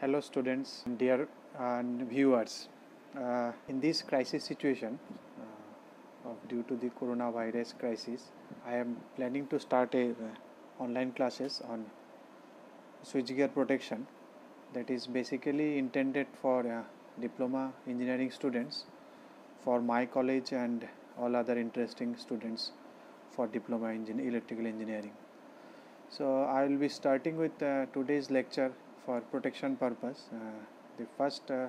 Hello students, dear uh, viewers. Uh, in this crisis situation uh, of due to the coronavirus crisis, I am planning to start a uh, online classes on switchgear protection that is basically intended for uh, diploma engineering students for my college and all other interesting students for diploma in electrical engineering. So I will be starting with uh, today's lecture for protection purpose. Uh, the first, uh,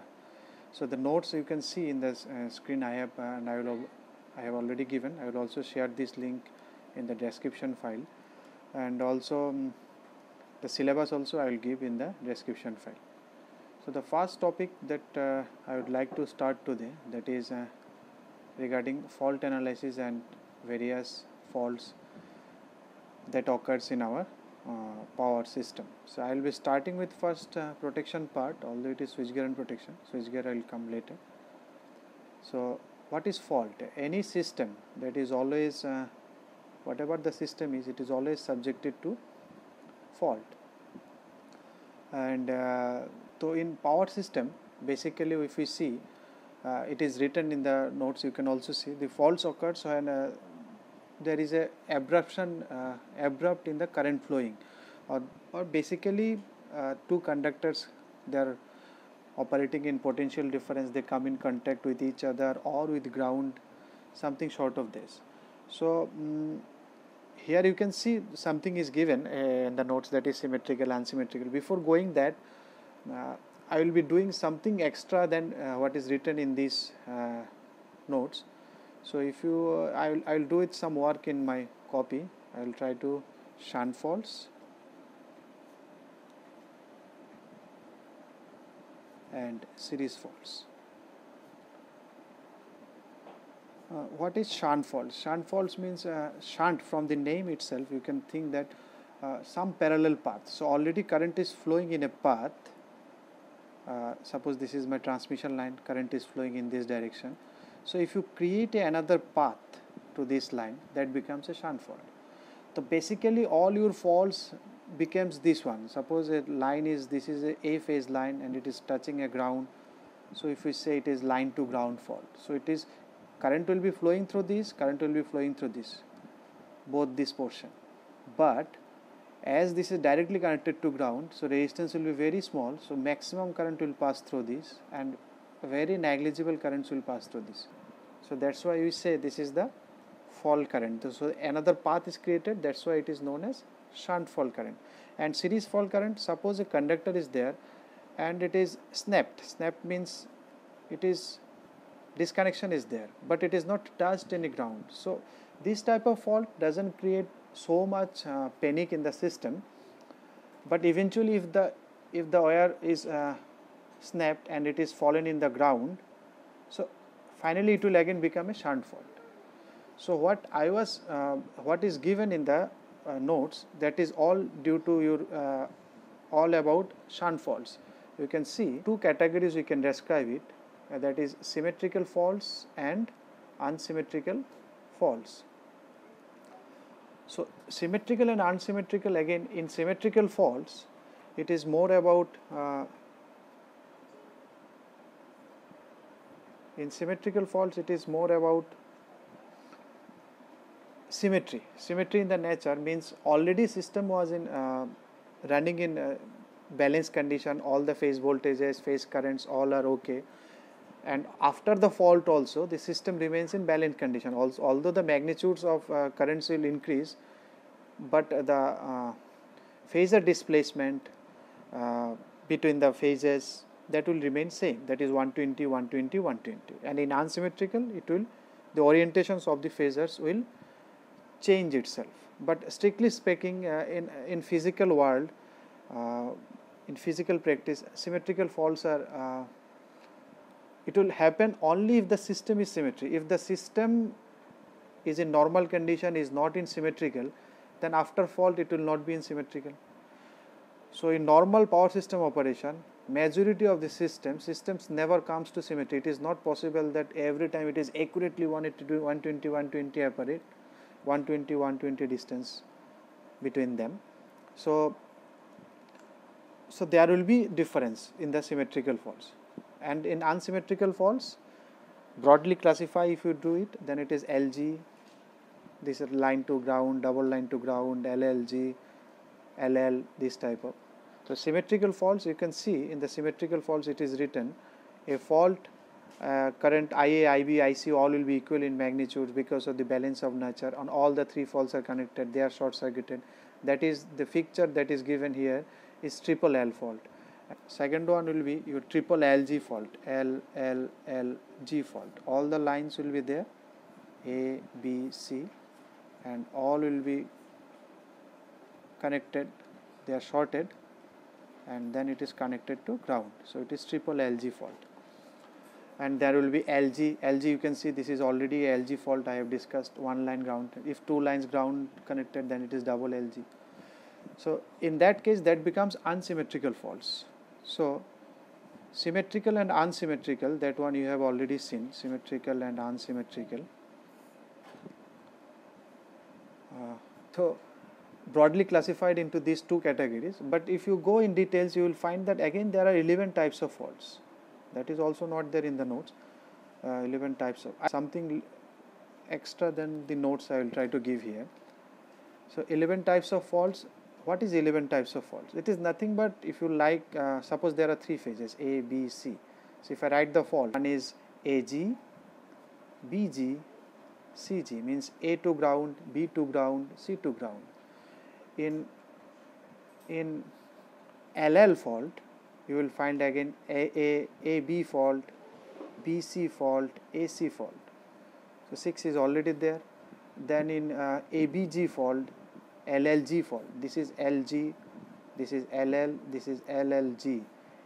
so the notes you can see in the uh, screen I have and I will I have already given. I will also share this link in the description file, and also um, the syllabus also I will give in the description file. So the first topic that uh, I would like to start today that is uh, regarding fault analysis and various faults that occurs in our uh, power system. So I will be starting with first uh, protection part although it is switchgear and protection switchgear I will come later. So what is fault? Any system that is always uh, whatever the system is it is always subjected to fault and uh, so in power system basically if we see uh, it is written in the notes you can also see the faults occurs when uh, there is a abruption uh, abrupt in the current flowing. Or, or basically uh, two conductors they are operating in potential difference. They come in contact with each other or with ground something short of this. So mm here you can see something is given uh, in the notes that is symmetrical and unsymmetrical. Before going that uh, i will be doing something extra than uh, what is written in these uh, notes so if you uh, I, will, I will do it some work in my copy. I will try to shunt faults. And series faults. Uh, what is shunt faults? Shunt faults means uh, shunt from the name itself. You can think that uh, some parallel path. So already current is flowing in a path. Uh, suppose this is my transmission line. Current is flowing in this direction so if you create another path to this line that becomes a shunt fault. So basically all your faults becomes this one. Suppose a line is this is a a phase line and it is touching a ground. So if we say it is line to ground fault. So it is current will be flowing through this current will be flowing through this both this portion. But as this is directly connected to ground so resistance will be very small. So maximum current will pass through this and very negligible currents will pass through this. So that's why we say this is the fault current. So another path is created that's why it is known as shunt fault current. And series fault current suppose a conductor is there and it is snapped. Snapped means it is disconnection is there but it is not touched any ground. So this type of fault doesn't create so much uh, panic in the system. But eventually if the if the wire is uh, snapped and it is fallen in the ground. So finally it will again become a shunt fault. So what i was uh, what is given in the uh, notes that is all due to your uh, all about shunt faults. You can see two categories we can describe it uh, that is symmetrical faults and unsymmetrical faults. So symmetrical and unsymmetrical again in symmetrical faults it is more about uh, in symmetrical faults it is more about symmetry. Symmetry in the nature means already system was in uh, running in uh, balanced condition. All the phase voltages phase currents all are okay. And after the fault also the system remains in balanced condition. Also although the magnitudes of uh, currents will increase but the uh, phasor displacement uh, between the phases that will remain same. That is 120 120 120 and in unsymmetrical it will the orientations of the phasors will change itself. But strictly speaking uh, in in physical world uh, in physical practice symmetrical faults are uh, it will happen only if the system is symmetry. If the system is in normal condition is not in symmetrical then after fault it will not be in symmetrical. So in normal power system operation majority of the system systems never comes to symmetry. It is not possible that every time it is accurately 180 120 120 operate 120 120 distance between them. So so there will be difference in the symmetrical faults. And in unsymmetrical faults broadly classify if you do it then it is LG this is line to ground double line to ground LLG LL this type of so symmetrical faults you can see in the symmetrical faults it is written a fault uh, current IA, IB, IC all will be equal in magnitude because of the balance of nature on all the three faults are connected they are short circuited that is the picture that is given here is triple L fault. Second one will be your triple LG fault L L L G fault. All the lines will be there A B C and all will be connected they are shorted and then it is connected to ground so it is triple LG fault and there will be LG. LG you can see this is already LG fault I have discussed one line ground. If two lines ground connected then it is double LG. So in that case that becomes unsymmetrical faults. So symmetrical and unsymmetrical that one you have already seen symmetrical and unsymmetrical. Uh, so broadly classified into these two categories but if you go in details you will find that again there are 11 types of faults that is also not there in the notes uh, 11 types of something extra than the notes I will try to give here. So 11 types of faults what is 11 types of faults? It is nothing but if you like uh, suppose there are three phases A, B, C. So if I write the fault one is AG, BG, CG means A to ground, B to ground, C to ground. In in LL fault you will find again A, A, AB fault, BC fault, AC fault. So 6 is already there. Then in uh, ABG fault, LLG fault. This is LG, this is LL, this is LLG,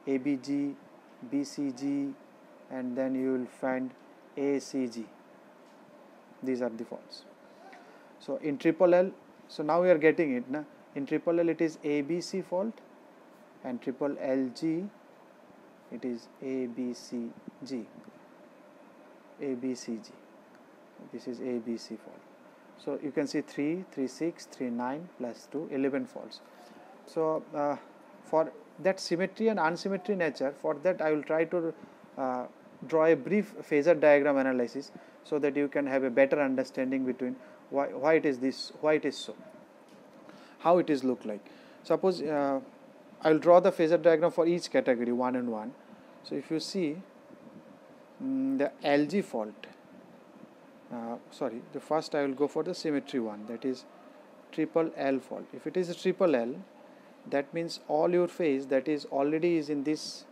ABG, BCG, and then you will find ACG. These are the faults. So in triple L, so now we are getting it. Na? In triple L, it is ABC fault, and triple LG it is ABCG ABCG this is ABC fault so you can see 3 3 6 3 9 plus 2 11 faults so uh, for that symmetry and unsymmetry nature for that I will try to uh, draw a brief phasor diagram analysis so that you can have a better understanding between why, why it is this why it is so how it is look like suppose uh, I will draw the phasor diagram for each category one and one. So if you see um, the LG fault, uh, sorry, the first I will go for the symmetry one that is triple L fault. If it is a triple L, that means all your phase that is already is in this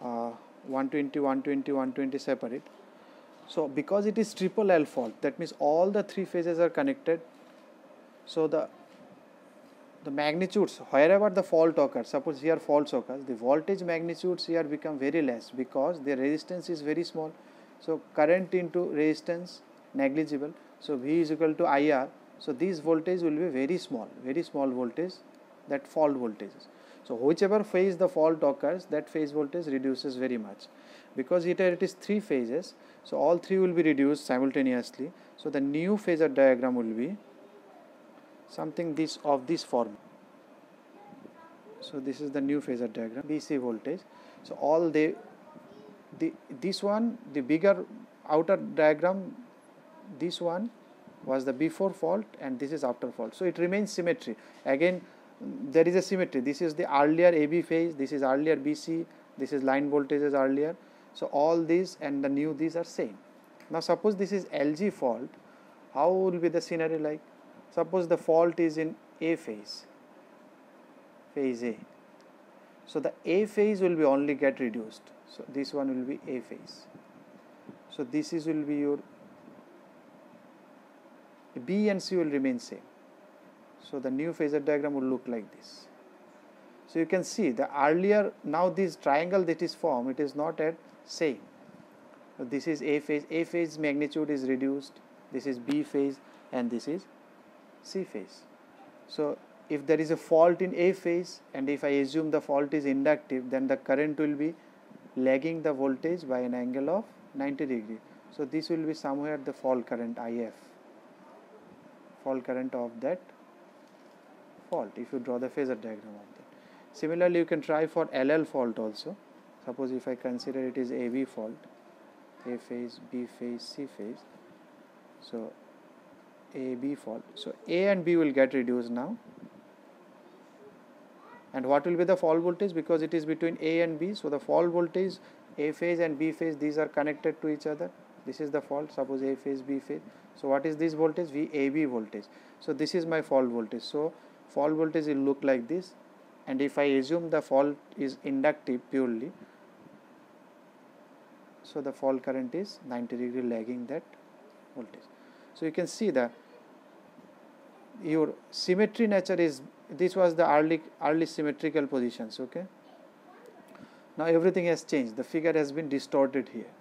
uh, 120, 120, 120 separate. So because it is triple L fault, that means all the three phases are connected. So the the magnitudes wherever the fault occurs suppose here fault occurs the voltage magnitudes here become very less because the resistance is very small. So current into resistance negligible. So v is equal to ir so these voltage will be very small very small voltage that fault voltages so whichever phase the fault occurs that phase voltage reduces very much because here it is three phases so all three will be reduced simultaneously so the new phasor diagram will be something this of this form. So this is the new phasor diagram BC voltage. So all the the this one the bigger outer diagram this one was the before fault and this is after fault. So it remains symmetry again there is a symmetry this is the earlier AB phase this is earlier BC this is line voltages earlier. So all these and the new these are same. Now suppose this is LG fault how will be the scenario like Suppose the fault is in A phase, phase A. So the A phase will be only get reduced. So this one will be A phase. So this is will be your B and C will remain same. So the new phasor diagram will look like this. So you can see the earlier now this triangle that is formed it is not at same. So this is A phase, A phase magnitude is reduced, this is B phase and this is C phase. So if there is a fault in A phase and if I assume the fault is inductive then the current will be lagging the voltage by an angle of 90 degree. So this will be somewhere the fault current IF, fault current of that fault if you draw the phasor diagram of that. Similarly, you can try for LL fault also. Suppose if I consider it is AB fault, A phase, B phase, C phase. So AB fault. So A and B will get reduced now. And what will be the fall voltage? Because it is between A and B. So the fall voltage, A phase and B phase, these are connected to each other. This is the fault. Suppose A phase, B phase. So what is this voltage? VAB voltage. So this is my fault voltage. So fall voltage will look like this. And if I assume the fault is inductive purely, so the fault current is 90 degree lagging that voltage. So you can see that your symmetry nature is this was the early early symmetrical positions okay now everything has changed the figure has been distorted here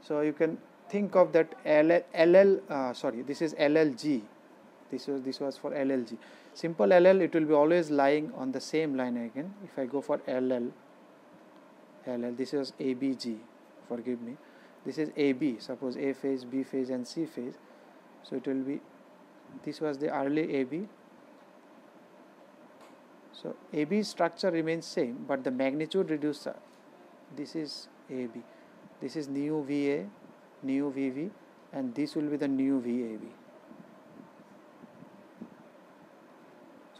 so you can think of that LL, LL uh, sorry this is LLG this was this was for LLG simple LL it will be always lying on the same line again. If I go for LL LL this is ABG forgive me. This is AB suppose A phase B phase and C phase. So it will be this was the early AB so AB structure remains same but the magnitude reduced this is AB this is new VA new VV and this will be the new VAB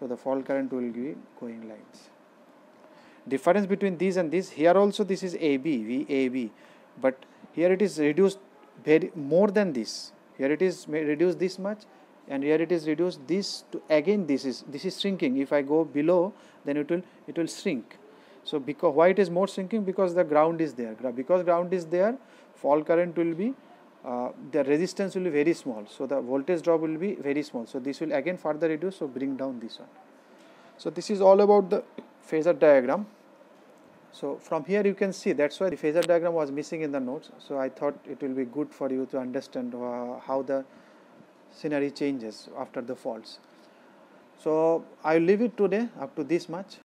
so the fault current will be going like this difference between these and this here also this is AB VAB but here it is reduced very more than this. Here it is reduced this much and here it is reduced this to again this is this is shrinking. If I go below then it will it will shrink. So because why it is more shrinking? Because the ground is there. Because ground is there fall current will be uh, the resistance will be very small. So the voltage drop will be very small. So this will again further reduce. So bring down this one. So this is all about the phasor diagram. So from here you can see that's why the phasor diagram was missing in the notes. So i thought it will be good for you to understand uh, how the scenery changes after the faults. So I will leave it today. Up to this much.